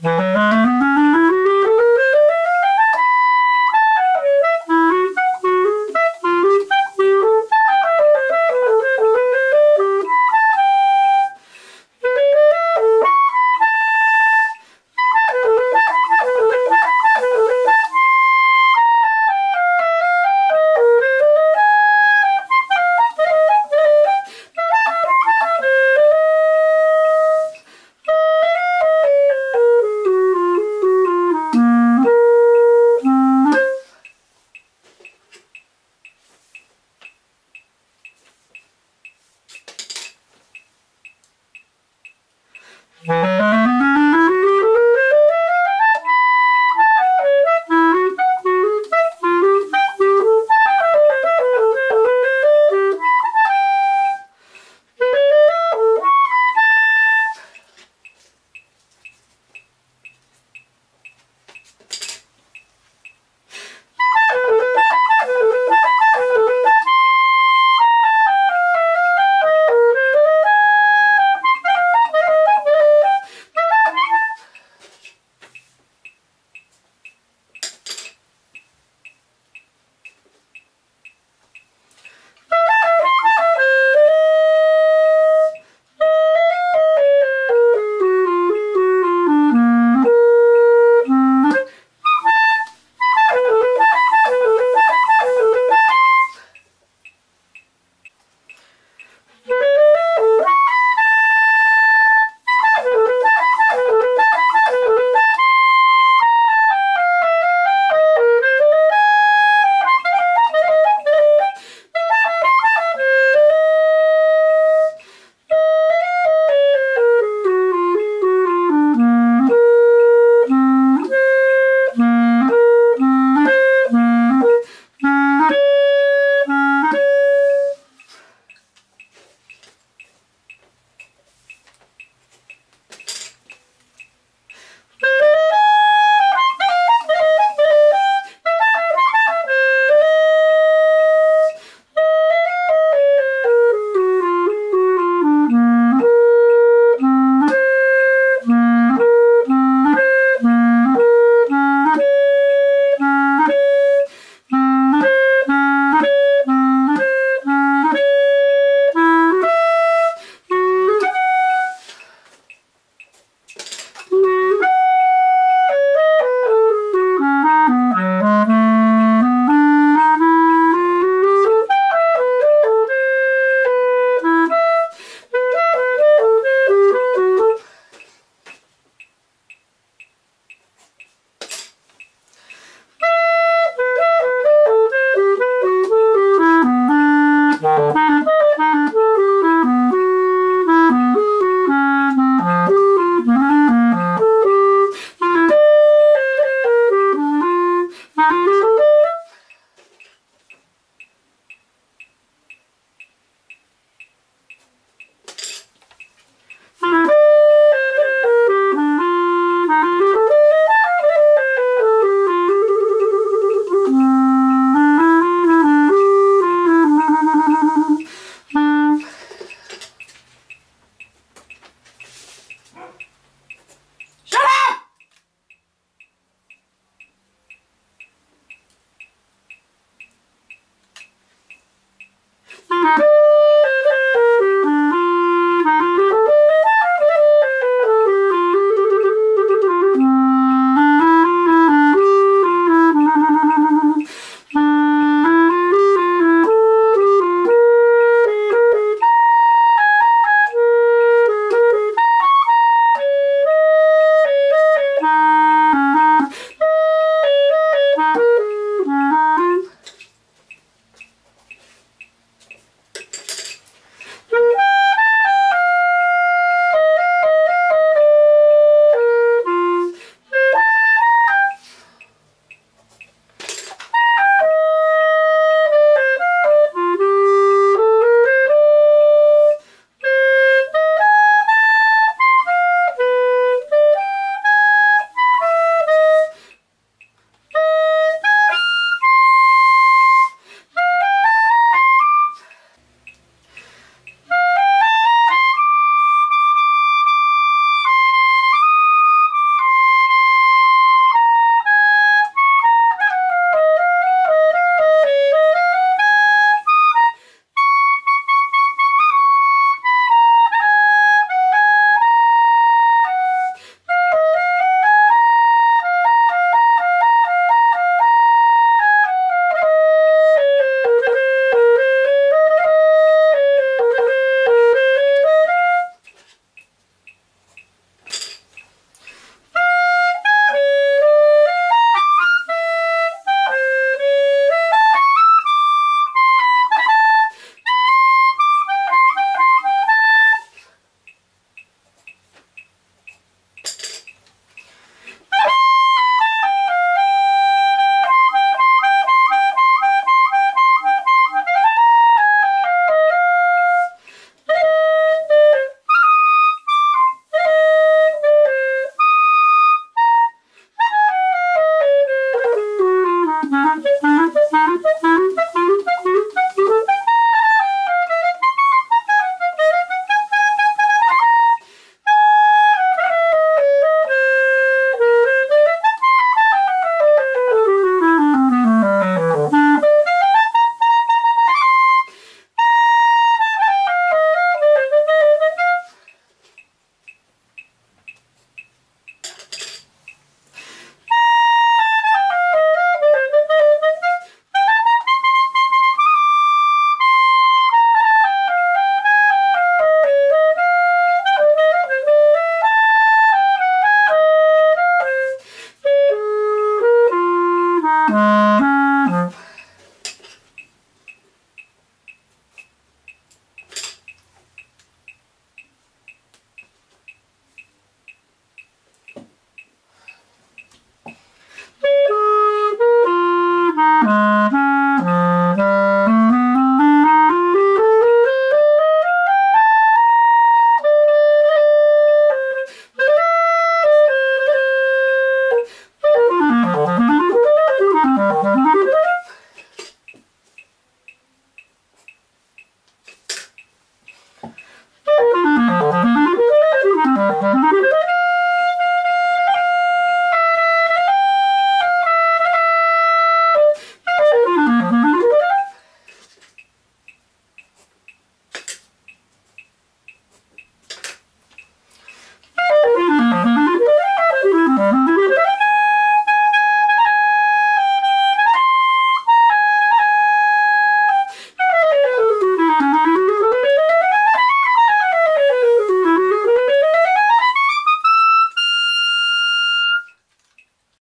Música